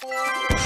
Música